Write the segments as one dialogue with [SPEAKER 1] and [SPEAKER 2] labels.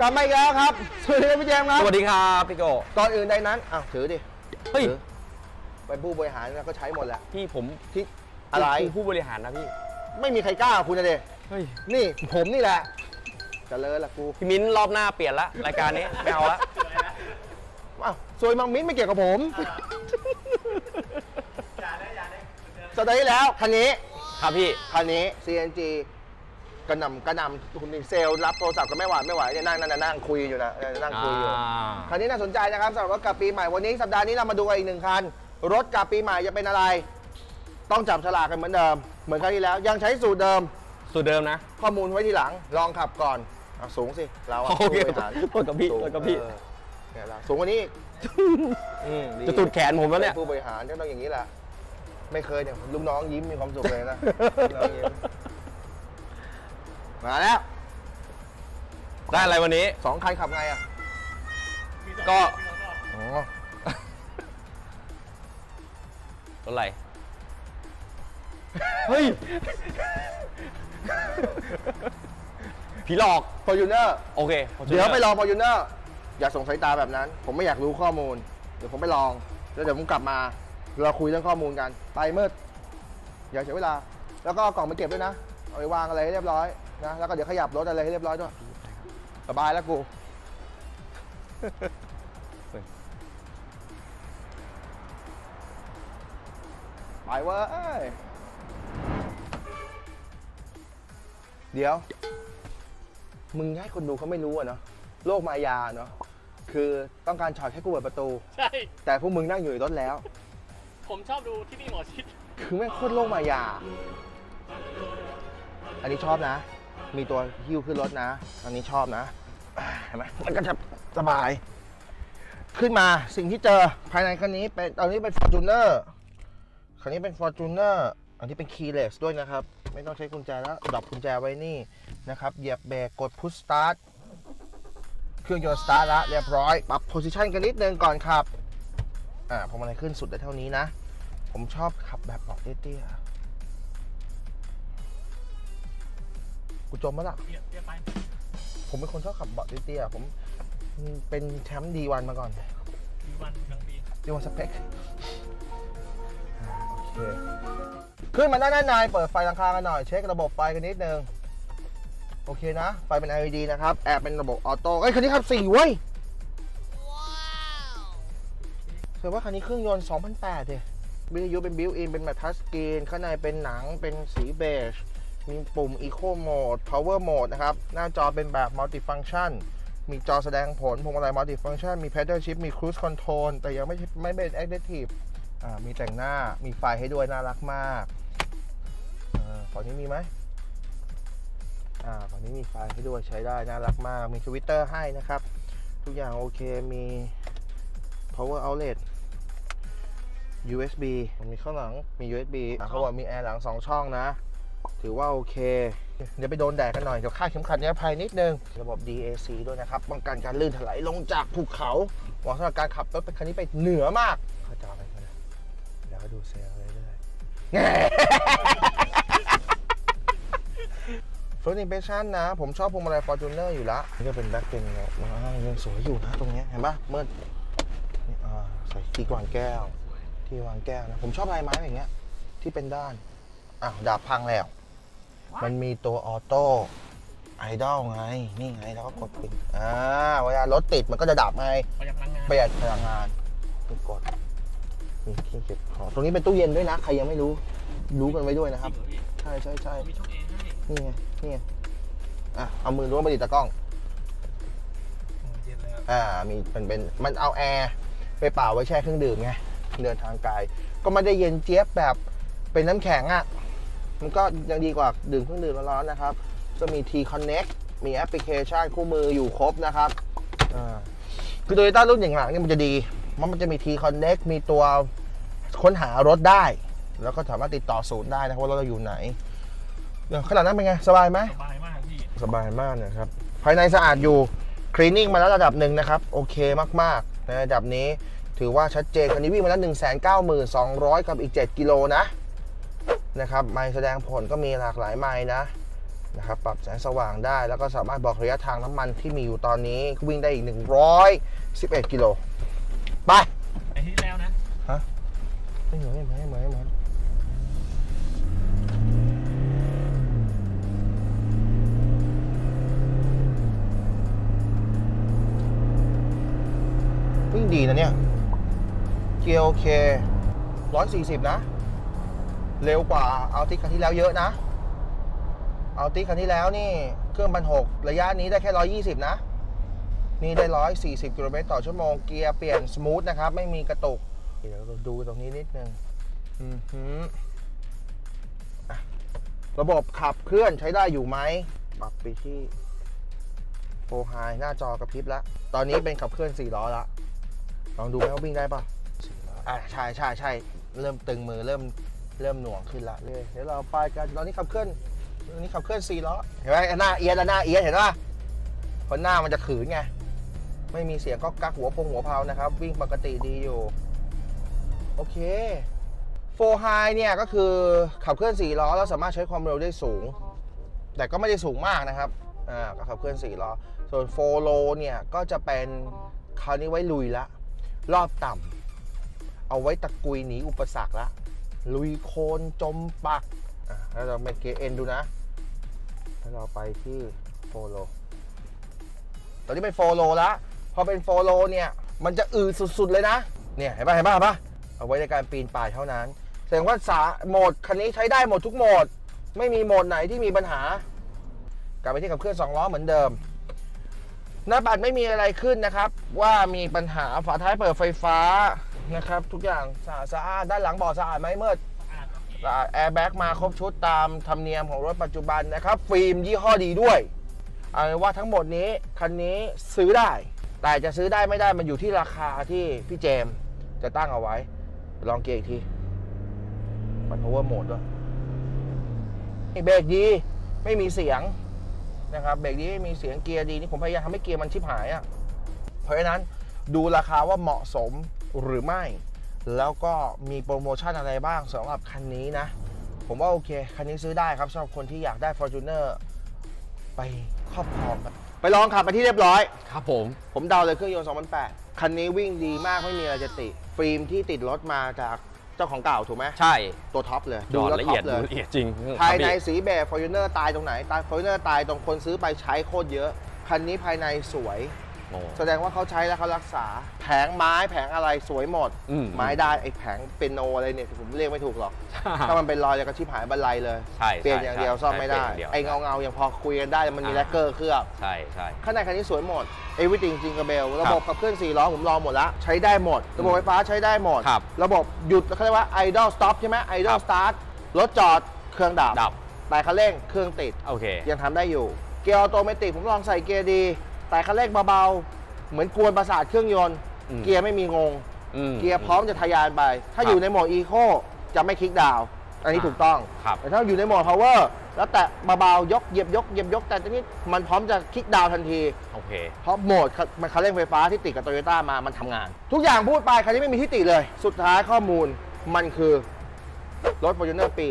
[SPEAKER 1] กลับมาอีกแล้วครับ สวัสดีครับพี่เจมส์ครับ
[SPEAKER 2] สวัสดีครับพี่โก
[SPEAKER 1] ก่อนอื่นใดนั้นอ้าวถือดิ
[SPEAKER 2] เฮ้ย
[SPEAKER 1] ถือเป็นผู้บริหารแล้วก็ใช้หมดแหละ
[SPEAKER 2] พี่ผม
[SPEAKER 1] ที่อะไร
[SPEAKER 2] คือผู้บริหารนะพี่
[SPEAKER 1] ไม่มีใครกล้าคุณนะเด
[SPEAKER 2] เฮ้ย
[SPEAKER 1] นี่ผมนี่แหละเจะเลยละกู
[SPEAKER 2] พี่มิ้นรอบหน้าเปลี่ยนละรายการนี้ไม่เอาละ
[SPEAKER 1] อ้าวซวยมังมิ้นไม่เกี่ยวกับผมสัปดาห์ที่แล้วคันนี้
[SPEAKER 2] ครับพี่
[SPEAKER 1] คันนี้ CNG กระหน่ำกระหน่ำคุณเซลล์รับโทรศัพท์ก็ไม่ไหวไม่ไหวเนี่ยนั่งนั่งนั่งคุยอยู่นะนั่งคุยอยู่คันนี้น่าสนใจนะครับสำหรับรถกลับปีใหม่วันนี้สัปดาห์นี้เรามาดูกันอีกหนึ่งคัน รถกลับปีใหม่จะเป็นอะไร ต้องจับฉลากกันเหมือนเดิม เหมือนครั้งที่แล้วยังใช้สูตรเดิม
[SPEAKER 2] สูตรเดิมนะ
[SPEAKER 1] ข้อมูลไว้ทีหลังลองขับก่อนเอาสูงสิเราอะ
[SPEAKER 2] โอเค
[SPEAKER 1] ผู้บริหาร
[SPEAKER 2] โทษกับพี่
[SPEAKER 1] สูง
[SPEAKER 2] โทษกับพี่
[SPEAKER 1] เออเนี่ยเราสูงกว่านี้อีกอืมดี
[SPEAKER 2] จะตุดแขนผมแล้วเนี่ย
[SPEAKER 1] ผู้บริหารก็ต้องอย่างนี้แหละไม่เคยเนี่ยลูกน้องยิ้มมีความสุขเลยนะลูกน้องยิ้ มมาแล้ว
[SPEAKER 2] ได้อะไรวันนี้
[SPEAKER 1] สองคันขับไงอะ
[SPEAKER 2] ก็
[SPEAKER 1] อ๋อ
[SPEAKER 2] รถอะไร เฮ้ย ผีหลอก
[SPEAKER 1] Fortuner
[SPEAKER 2] โอเค
[SPEAKER 1] เดี๋ยวไปลอง Fortuner อย่าส่งสายตาแบบนั้น ผมไม่อยากรู้ข้อมูล เดี๋ยวผมไปลอง แล้วเดี๋ยวผมกลับมา เราคุยเรื่องข้อมูลกัน ไปมืดอย่าเสียเวลา แล้วก็เอากล่องไปเก็บด้วยนะ เอาไปวางอะไรให้เรียบร้อย นะแล้วก็เดี๋ยวขยับรถอะไรให้เรียบร้อยด้วยสบายแล้วกูไปเว้ยเดี๋ยว มึงให้คนดูเขาไม่รู้อะเนาะโลกมายาเนาะคือต้องการช็อตให้กูเปิดประตู
[SPEAKER 3] ใช่
[SPEAKER 1] แต่พวกมึงนั่งอยู่ในรถแล้ว
[SPEAKER 3] ผมชอบดูที่นี่หมอชิด
[SPEAKER 1] คือแม่งโคตรโลกมายา อันนี้ชอบนะ มีตัวหิ้วขึ้นรถนะ อันนี้ชอบนะอ่าเห็นไหมมันก็จะสบาย ขึ้นมาสิ่งที่เจอภายในคันนี้เป็นตอนนี้เป็น Fortuner คันนี้เป็น Fortuner อันนี้เป็น keyless ด้วยนะครับ ไม่ต้องใช้กุญแจแล้วดรอปกุญแจไว้นี่นะครับเหยียบเบรกกด push start เครื่องยนต์สตาร์ทแล้วเรียบร้อย ปรับ position กันนิดนึงก่อนขับอ่าพอมันขึ้นสุดได้เท่านี้นะ ผมชอบขับแบบเบาะเตี้ยๆ กูจมมาละ
[SPEAKER 3] เรียบเรียบไป
[SPEAKER 1] ผมเป็นคนชอบขับเบาะเตี้ยๆผมเป็นแชมป์ D1 มาก่อน
[SPEAKER 3] มีวันกลางปี
[SPEAKER 1] D1 spec อ่าโอเคขึ้นมาด้านในเปิดไฟหลังคากันหน่อย เช็คระบบไฟกันนิดนึง โอเคนะ ไฟเป็น LED นะครับ แอร์เป็นระบบออโต้เอ้ยคันนี้ขับสี่เว้ยแสดงว่าคันนี้เครื่องยนต์ 2008เลยวิทยุเป็น built-in เป็นแบบ touch screen ข้างในเป็นหนัง เป็นสีเบจ มีปุ่ม Eco Mode Power Mode นะครับ หน้าจอเป็นแบบ Multi Function มีจอแสดงผลพวงมาลัย Multi Function มี Paddle Shift มี Cruise Control แต่ยังไม่ไม่เป็น Active มีแต่งหน้ามีไฟให้ด้วยน่ารักมากอ่าฝั่งนี้มีไหมอ่าฝั่งนี้มีไฟให้ด้วยใช้ได้น่ารักมาก มี Twitter ให้นะครับ ทุกอย่างโอเคมี power outlet USB มีข้างหลังมี USB อะเขาบอกมีแอร์หลัง 2 ช่องนะ ถือว่าโอเค เดี๋ยวไปโดนแดดกันหน่อย เดี๋ยวค่าเข็มขัดนิรภัยนิดนึง ระบบ DAC ด้วยนะครับ ป้องกันการลื่นถลายลงจากภูเขาเหมาะสำหรับการขับรถคันนี้ไปเหนือมากเข้าจอไปก็ได้แล้วก็ดูเซลล์เรื่อยๆแง่เฟิร์สอิมเพรสชั่นนะ ผมชอบพวงมาลัยฟอร์จูเนอร์อยู่ละนี่ก็เป็นแบ็คเป็นแบบอ่ายังสวยอยู่นะตรงเนี้ยเห็นปะเมื่อนี่อ่าใส่ที่วางแก้ว ที่วางแก้วนะ ผมชอบลายไม้อย่างเงี้ยที่เป็นด้านอ้าวดาบพังแล้ว มันมีตัวออโต้ไอดอลไง นี่ไงแล้วก็กดปิดอ่าเวลารถติดมันก็จะดับไง
[SPEAKER 3] ประหยัดพลังงาน
[SPEAKER 1] ประหยัดพลังงานนี่กดมีที่เก็บของตรงนี้เป็นตู้เย็นด้วยนะ ใครยังไม่รู้ รู้กันไว้ด้วยนะครับ
[SPEAKER 3] จงเหอพี่
[SPEAKER 1] ใช่ใช่ใช่
[SPEAKER 3] มีช่องเอให้
[SPEAKER 1] นี่ไงนี่ไงอะเอามือล้วงไปดิตะกล้อง
[SPEAKER 3] โอ้เย็นเลยครับ
[SPEAKER 1] อ่ามีมันเป็นมันเอาแอร์ไปเป่าไว้แช่เครื่องดื่มไงเดินทางไกลก็ไม่ได้เย็นเจี๊ยบแบบเป็นน้ำแข็งอะ่ะ มันก็ยังดีกว่าดื่มเครื่องดื่มร้อนๆนะครับ จะมี T Connect มีแอปพลิเคชันคู่มืออยู่ครบนะครับอ่าคือโตโยต้ารุ่นอย่างหลังเนี่ยมันจะดีมันมันจะมี T Connect มีตัวค้นหารถได้ แล้วก็สามารถติดต่อศูนย์ได้นะครับว่ารถเราอยู่ไหนอย่างขนาดนั้นเป็นไง สบายไหม
[SPEAKER 3] สบายมากพี่
[SPEAKER 1] สบายมากนะครับ ภายในสะอาดอยู่คลีนนิ่งมาแล้วระดับหนึ่งนะครับ โอเคมากๆในระดับนี้ถือว่าชัดเจนคันนี้วิ่งมาแล้ว1 9 2 0 0 กับอีก 7 กิโลนะ นะครับไม้แสดงผลก็มีหลากหลายไม้นะนะครับปรับแสงสว่างได้ แล้วก็สามารถบอกระยะทางน้ำมันที่มีอยู่ตอนนี้วิ่งได้อีก 111 กิโลไป
[SPEAKER 3] ไอ้ที่แล้วนะ
[SPEAKER 1] ฮะไม่เหมือนไม่เหมือนไม่เหมือนไม่เหมือนวิ่งดีนะเนี่ยเกียร์โอเคร้อยสี่สิบนะ เร็วกว่าเอาติคันที่แล้วเยอะนะ เอาติคันที่แล้วนี่เครื่องพันหกระยะนี้ได้แค่ร้อยยี่สิบนะ นี่ได้ร้อยสี่สิบกิโลเมตรต่อชั่วโมงเกียร์เปลี่ยนสมูทนะครับ ไม่มีกระตุก เดี๋ยวดูตรงนี้นิดนึงอือหือระบบขับเคลื่อนใช้ได้อยู่ไหมปรับไปที่โฟไฮหน้าจอกระพริบแล้ว ตอนนี้เป็นขับเคลื่อน4ล้อละลองดูไหมว่าวิ่งได้ปะอะใช่ใช่ใช่เริ่มตึงมือเริ่ม เริ่มหน่วงขึ้นละเลยเดี๋ยวเราไปกันตอนนี้ขับเคลื่อนตอนนี้ขับเคลื่อน4ล้อเห็นไหมหน้าเอียดหน้าเอียดเห็นปะเพราะหน้ามันจะขืนไงไม่มีเสียงก็กักหัวพงหัวเพานะครับ วิ่งปกติดีอยู่ โอเคโฟไฮเนี่ยก็คือขับเคลื่อน4ล้อแล้วสามารถใช้ความเร็วได้สูง แต่ก็ไม่ได้สูงมากนะครับอ่าก็ขับเคลื่อน4ล้อส่วน four low เนี่ยก็จะเป็นคราวนี้ไว้ลุยละ รอบต่ำเอาไว้ตะกุยหนีอุปสรรคละ ลุยโคลนจมปักแล้วเราไปเกียร์ N ดูนะ แล้วเราไปที่ four low ตอนนี้เป็น four low แล้วพอเป็น four low เนี่ย มันจะอืดสุดๆเลยนะ เนี่ยเห็นป่ะเห็นป่ะเห็นป่ะเอาไว้ในการปีนป่ายเท่านั้น แสดงว่าสามโหมดคันนี้ใช้ได้หมดทุกโหมด ไม่มีโหมดไหนที่มีปัญหา กลับไปที่ขับเคลื่อน2ล้อเหมือนเดิมหน้าปัดไม่มีอะไรขึ้นนะครับ ว่ามีปัญหาฝาท้ายเปิดไฟฟ้า นะครับ ทุกอย่างสะอาดสะอาดด้านหลังเบาะสะอาดไหมเมื่อ
[SPEAKER 3] อ่านครับพี่
[SPEAKER 1] แอร์แบ็กมาครบชุดตามธรรมเนียมของรถปัจจุบันนะครับ ฟิล์มยี่ห้อดีด้วยเอาเป็นว่าทั้งหมดนี้คันนี้ซื้อได้ แต่จะซื้อได้ไม่ได้มันอยู่ที่ราคาที่พี่เจมส์จะตั้งเอาไว้ ลองเกียร์อีกทีมัน power mode ด้วยนี่เบรกดีไม่มีเสียงนะครับเบรกดีไม่มีเสียงเกียร์ดีนี่ผมพยายามทำให้เกียร์มันชิบหายอะ่ะเพราะฉะนั้นดูราคาว่าเหมาะสม หรือไม่ แล้วก็มีโปรโมชั่นอะไรบ้างสำหรับคันนี้นะ ผมว่าโอเค คันนี้ซื้อได้ครับสำหรับคนที่อยากได้ Fortuner ไปครอบครองครับไปลองขับมาที่เรียบร้อย
[SPEAKER 2] ครับผม
[SPEAKER 1] ผมเดาเลยเครื่องยนต์2008 คันนี้วิ่งดีมากไม่มีอะไรจะติ ฟิล์มที่ติดรถมาจากเจ้าของเก่าถูกไหม
[SPEAKER 2] ใช่
[SPEAKER 1] ตัวท็อปเลย
[SPEAKER 2] ยอด
[SPEAKER 1] แล้ว
[SPEAKER 2] ละ
[SPEAKER 1] ท็อ
[SPEAKER 2] เอียด
[SPEAKER 1] ปเล
[SPEAKER 2] ดู
[SPEAKER 1] ย
[SPEAKER 2] ละเอียดจริง
[SPEAKER 1] ภายใน
[SPEAKER 2] ครับพี่
[SPEAKER 1] สีแบบ Fortuner ตายตรงไหนตาย Fortuner ตายตรงคนซื้อไปใช้โคตรเยอะ คันนี้ภายในสวย
[SPEAKER 2] โอ้
[SPEAKER 1] แสดงว่าเขาใช้แล้วเขารักษา แผงไม้แผงอะไรสวยหมด
[SPEAKER 2] อืม
[SPEAKER 1] ไม้ได้ไอ้แผงเป็นโนอะไรเนี่ยผมเรียกไม่ถูกหรอก ถ้ามันเป็นรอยจะกระชิบหายบันไลเลย
[SPEAKER 2] ใช่
[SPEAKER 1] เปลี่ยนอย่างเดียว
[SPEAKER 2] ใช่
[SPEAKER 1] ซ่อมไม่ได้
[SPEAKER 2] ใช่เปลี่ยนอย่างเดียว
[SPEAKER 1] ไอ้เงาเงาๆยังพอคุยกันได้มันมี
[SPEAKER 2] อ่า
[SPEAKER 1] แลกเกอร์เคลือบ
[SPEAKER 2] ใช่ใช่
[SPEAKER 1] ข้างในคันนี้สวยหมด everything จริงกับเบลระบบขับเคลื่อน4ล้อผมลองหมดแล้วใช้ได้หมด ระบบไฟฟ้าใช้ได้หมด
[SPEAKER 2] ครับ
[SPEAKER 1] ระบบหยุดเขาเรียกว่า idle stop ใช่ไหม
[SPEAKER 2] ครับ idle
[SPEAKER 1] start รถจอดเครื่องดับ
[SPEAKER 2] ดับ
[SPEAKER 1] แต่คันเร่งเครื่องติด
[SPEAKER 2] โอเค
[SPEAKER 1] ยังทำได้อยู่เกียร์ออโตเมติกผมลองใส่เกียร์ D แต่คันเร่งเบาๆ เหมือนกวนประสาทเครื่องยนต์
[SPEAKER 2] อืม
[SPEAKER 1] เกียร์ไม่มีงง
[SPEAKER 2] อืม
[SPEAKER 1] เกียร์พร้อมจะทะยานไป ถ้า
[SPEAKER 2] ครับ
[SPEAKER 1] อยู่ในโหมด Eco จะไม่ kick down อันนี้
[SPEAKER 2] อ่า
[SPEAKER 1] ถูกต้อง
[SPEAKER 2] ครับ
[SPEAKER 1] แต่ถ้าอยู่ในโหมด Power แล้วแตะเบาๆยกเหยียบยกเหยียบยกแต่ทีนี้มันพร้อมจะคลิกดาวน์ทันที
[SPEAKER 2] โอเค
[SPEAKER 1] เพราะโหมดมันคันเร่งไฟฟ้าที่ติดกับโตโยต้ามา มันทำงาน ทุกอย่างพูดไปคันนี้ไม่มีที่ติเลย สุดท้ายข้อมูลมันคือ รถ Fortuner ปี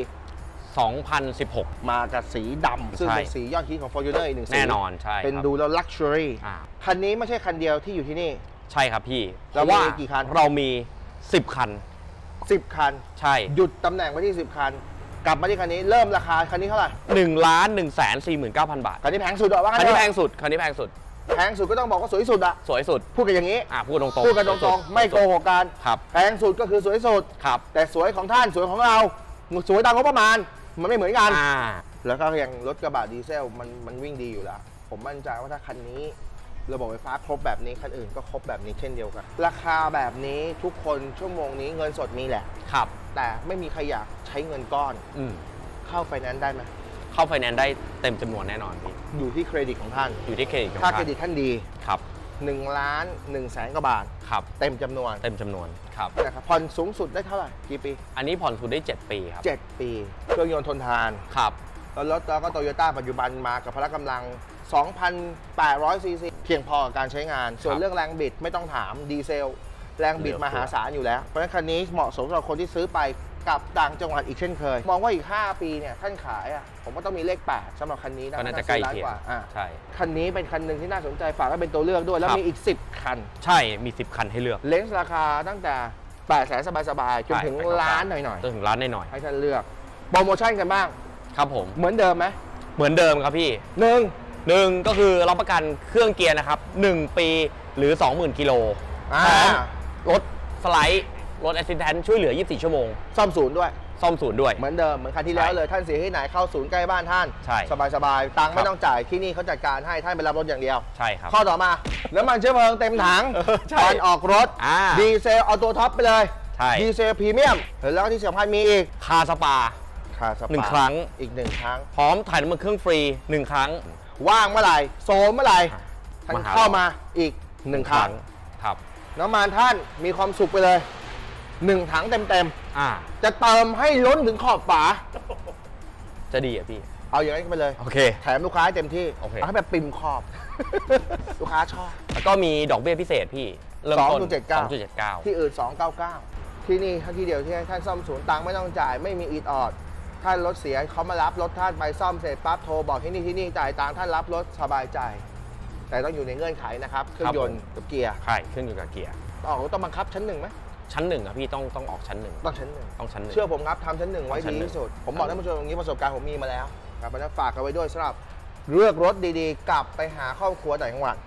[SPEAKER 2] 2016
[SPEAKER 1] มากับสีดำซึ่ง
[SPEAKER 2] ใช่
[SPEAKER 1] เป็นสียอดฮิตของ Fortuner อีกหนึ่งสี
[SPEAKER 2] แน่นอนใช่
[SPEAKER 1] เป็น
[SPEAKER 2] ครับ
[SPEAKER 1] ดูแล้ว Luxury
[SPEAKER 2] อ่า
[SPEAKER 1] คันนี้ไม่ใช่คันเดียวที่อยู่ที่นี่
[SPEAKER 2] ใช่ครับพี่เพ
[SPEAKER 1] เรา
[SPEAKER 2] ราะว่า
[SPEAKER 1] มีกี่คัน
[SPEAKER 2] เรามี 10 คัน
[SPEAKER 1] 10 คัน
[SPEAKER 2] ใช่
[SPEAKER 1] หยุดตำแหน่งไว้ที่ 10 คัน กลับมาที่คันนี้เริ่มราคาคันนี้เท่าไหร่
[SPEAKER 2] 1ล้าน1แสน49,000บาท
[SPEAKER 1] คันนี้แพงสุดเหรอว่า
[SPEAKER 2] คั
[SPEAKER 1] งั้
[SPEAKER 2] น
[SPEAKER 1] น
[SPEAKER 2] นี้
[SPEAKER 1] เถ
[SPEAKER 2] แพ
[SPEAKER 1] อะ
[SPEAKER 2] งสุดคันนี้แพงสุด
[SPEAKER 1] แพงสุดก็ต้องบอกว่าสวยสุดอะ
[SPEAKER 2] สวยสุด
[SPEAKER 1] พูดกันอย่างนี้
[SPEAKER 2] อะพูดตรงๆ
[SPEAKER 1] พูดกันตรงๆไม่โกหกกัน
[SPEAKER 2] ครับ
[SPEAKER 1] แพงสุดก็คือสวยสุด
[SPEAKER 2] ครับ
[SPEAKER 1] แต่สวยของท่านสวยของเราสวยตามงบประมาณ มันไม่เหมือนกัน
[SPEAKER 2] อ่า
[SPEAKER 1] แล้วก็อย่างรถกระบะดีเซลมันมันวิ่งดีอยู่แล้ว ผมมั่นใจว่าถ้าคันนี้ ระบบไฟฟ้าครบแบบนี้ คันอื่นก็ครบแบบนี้เช่นเดียวกัน ราคาแบบนี้ทุกคนชั่วโมงนี้เงินสดมีแหละ
[SPEAKER 2] ครับ
[SPEAKER 1] แต่ไม่มีใครอยากใช้เงินก้อน
[SPEAKER 2] อืม
[SPEAKER 1] เข้าไฟแนนซ์ได้ไหม
[SPEAKER 2] เข้าไฟแนนซ์ได้เต็มจำนวนแน่นอนพี่
[SPEAKER 1] อยู่ที่เครดิตของท่าน
[SPEAKER 2] อยู่ที่เครดิตของ
[SPEAKER 1] ท่า
[SPEAKER 2] นถ้า
[SPEAKER 1] เครดิตท่านดี
[SPEAKER 2] ครับ
[SPEAKER 1] 1ล้าน1แสนกว่าบาท
[SPEAKER 2] ครับ
[SPEAKER 1] เต็มจำนวน
[SPEAKER 2] เต็มจำนวนครับ
[SPEAKER 1] นะครับผ่อนสูงสุดได้เท่าไหร่กี่ปี
[SPEAKER 2] อันนี้ผ่อนทุนได้ 7 ปีครับ
[SPEAKER 1] 7 ปีเครื่องยนต์ทนทาน
[SPEAKER 2] ครับ
[SPEAKER 1] แล้วรถแล้วก็โตโยต้าปัจจุบันมากับพละกำลัง 2,800ซีซีเพียงพอกับการใช้งาน ส่วน
[SPEAKER 2] ครับ
[SPEAKER 1] เรื่องแรงบิดไม่ต้องถามดีเซล แรงบิด
[SPEAKER 2] เร็ว
[SPEAKER 1] มหาศาลอยู่แล้ว เพราะฉะนั้นคันนี้เหมาะสมสำหรับคนที่ซื้อไป กับต่างจังหวัดอีกเช่นเคย มองว่าอีก 5 ปีเนี่ยท่านขายอะผมว่าต้องมีเลข 8สำหรับคันนี้นะ
[SPEAKER 2] ก็น่าจะใกล้
[SPEAKER 1] ซื้อ
[SPEAKER 2] เคียง
[SPEAKER 1] ว่าอะ
[SPEAKER 2] ใช่
[SPEAKER 1] คันนี้เป็นคันหนึ่งที่น่าสนใจฝากไว้เป็นตัวเลือกด้วย แล้ว
[SPEAKER 2] ครับ
[SPEAKER 1] มีอีก 10 คัน
[SPEAKER 2] ใช่มี 10 คันให้เลือก
[SPEAKER 1] เลนส์ราคาตั้งแต่8แสนสบายๆ จนถึง
[SPEAKER 2] ใช่
[SPEAKER 1] ล้านหน่อย
[SPEAKER 2] จนถึงร้านหน่อย
[SPEAKER 1] ๆ ให้ท่านเลือก โปรโมชั่นกันบ้าง
[SPEAKER 2] ๆครับผม
[SPEAKER 1] เหมือนเดิมไหม
[SPEAKER 2] เหมือนเดิมครับพี่
[SPEAKER 1] หนึ่ง
[SPEAKER 2] หนึ่งก็คือรับประกันเครื่องเกียร์นะครับ 1 ปีหรือ 20,000 กิโล
[SPEAKER 1] อ่า
[SPEAKER 2] พร้อมรถสไลด์ รถ assistance ช่วยเหลือ 24 ชั่วโมง
[SPEAKER 1] ซ่อมศูนย์ด้วย
[SPEAKER 2] ซ่อมศูนย์ด้วย
[SPEAKER 1] เหมือนเดิม เหมือนคันที่แล้ว
[SPEAKER 2] ใช่
[SPEAKER 1] เลย ท่านเสียที่ไหนเข้าศูนย์ใกล้บ้านท่าน
[SPEAKER 2] ใช่
[SPEAKER 1] สบายๆ ตังค์
[SPEAKER 2] ครั
[SPEAKER 1] ไม่ต้องจ่าย ที่นี่เขาจัดการให้ ท่านไปรับรถอย่างเดียว
[SPEAKER 2] ใช่ครับ
[SPEAKER 1] ข้อต่อมา น้ำมันเชื้อเพลิงเต็มถัง
[SPEAKER 2] เออใช่
[SPEAKER 1] ตอนออกรถ
[SPEAKER 2] อ่า
[SPEAKER 1] ดีเซลเอาตัวท็อปไปเลย
[SPEAKER 2] ใช่
[SPEAKER 1] ดีเซลพรีเมียม แล้วก็ที่สำคัญมีอีก car spa car spa
[SPEAKER 2] หนึ่งครั้ง
[SPEAKER 1] อีกหนึ่งครั้ง
[SPEAKER 2] พร้อมถ่ายน้ำมันเครื่องฟรี1ครั้ง
[SPEAKER 1] ว่างเมื่อไหร่ โซมเมื่อไหร่ท่าน
[SPEAKER 2] มาหา
[SPEAKER 1] เข้ามาอีกหนึ่งครั้ง
[SPEAKER 2] ครับ
[SPEAKER 1] น้ำมันท่านมีความสุขไปเลย หนึ่งถังเต็ม
[SPEAKER 2] อ่า
[SPEAKER 1] ๆ จะเติมให้ล้นถึงขอบฝา
[SPEAKER 2] จะดีอะพี่
[SPEAKER 1] เอาอย่างนั้นไปเลย
[SPEAKER 2] โอเค
[SPEAKER 1] แถมลูกค้าให้เต็มที่
[SPEAKER 2] โอเคา
[SPEAKER 1] ให้แบบปิ่มขอบ ลูกค้าชอบ
[SPEAKER 2] แล้วก็มีดอกเบี้ยพิเศษพี่ เริ่มต้น
[SPEAKER 1] 2.79
[SPEAKER 2] 2.79
[SPEAKER 1] ที่อื่น 299 ที่นี่ท่านที่เดียวที่ให้ท่านซ่อมศูนย์ตังค์ไม่ต้องจ่าย ไม่มีอีดออด ท่านรถเสียเขามารับรถท่านไปซ่อมเสร็จปั๊บโทรบอกที่นี่ที่นี่จ่ายตังค์ท่านรับรถสบายใจ แต่ต้องอยู่ในเงื่อนไขนะครับ เครื่องยนต์กับเกียร์
[SPEAKER 2] ใช่ขึ้นอยู่กับเกียร์
[SPEAKER 1] ออกรถต้องบังคับชั้นหนึ่งไหม
[SPEAKER 2] ชั้นหนึ่งอะพี่ต้องต้องออกชั้นหนึ่ง
[SPEAKER 1] ต้องชั้นหนึ่ง
[SPEAKER 2] ต้องชั้นหนึ่ง
[SPEAKER 1] เชื่อผมครับทำชั้นหนึ่งไว้
[SPEAKER 2] ชั้น
[SPEAKER 1] ดี
[SPEAKER 2] หนึ่ง
[SPEAKER 1] ที่สุด ผมบอกท่านผู้ชมอย่างนี้ประสบการณ์ผมมีมาแล้วครับเพราะฉะนั้นฝากกันไว้ด้วยสำหรับเลือกรถดีๆ กลับไปหาครอบครัวต่างจังหวัด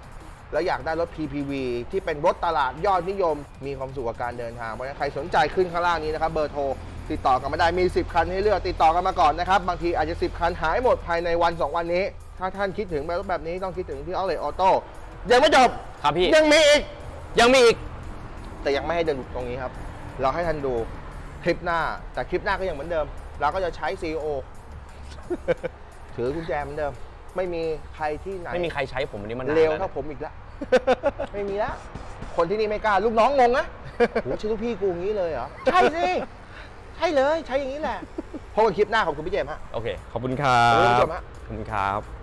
[SPEAKER 1] แล้วอยากได้รถ PPV ที่เป็นรถตลาดยอดนิยม มีความสุขกับการเดินทางเพราะฉะนั้นใครสนใจขึ้นข้างล่างนี้นะครับเบอร์โทรติดต่อกันมาได้มี 10 คันให้เลือกติดต่อกันมาก่อนนะครับบางทีอาจจะ 10 คันหายหมดภายในวัน 2 วันนี้ ถ้าท่านคิดถึงแบบรถแบบนี้ต้องคิดถึงที่เอาเลยออโต้ยังไม่จบ
[SPEAKER 2] ครับพี่
[SPEAKER 1] ยังมีอีก
[SPEAKER 2] ยังมีอีก
[SPEAKER 1] แต่ยังไม่ให้เดินตรงนี้ครับ เราให้ท่านดูคลิปหน้า แต่คลิปหน้าก็ยังเหมือนเดิม เราก็จะใช้ CEO ถือกุญแจเหมือนเดิม ไม่มีใครที่ไหน
[SPEAKER 2] ไม่มีใครใช้ผมอันนี้มานาน
[SPEAKER 1] เร็ว
[SPEAKER 2] แล้
[SPEAKER 1] เท่าผมอีกแล้วไม่มีแล้วคนที่นี่ไม่กล้า ลูกน้องงงนะโหชื่อลูกพี่กูอย่างนี้เลยเหรอ ใช่สิ ใช่เลย ใช้อย่างนี้แหละพบกันคลิปหน้าของคุณพี่เจมส์ฮะ
[SPEAKER 2] โอเค ขอบคุณครั
[SPEAKER 1] ขอบคุณผู้ช
[SPEAKER 2] บ
[SPEAKER 1] มฮะ
[SPEAKER 2] ขอบคุณครับ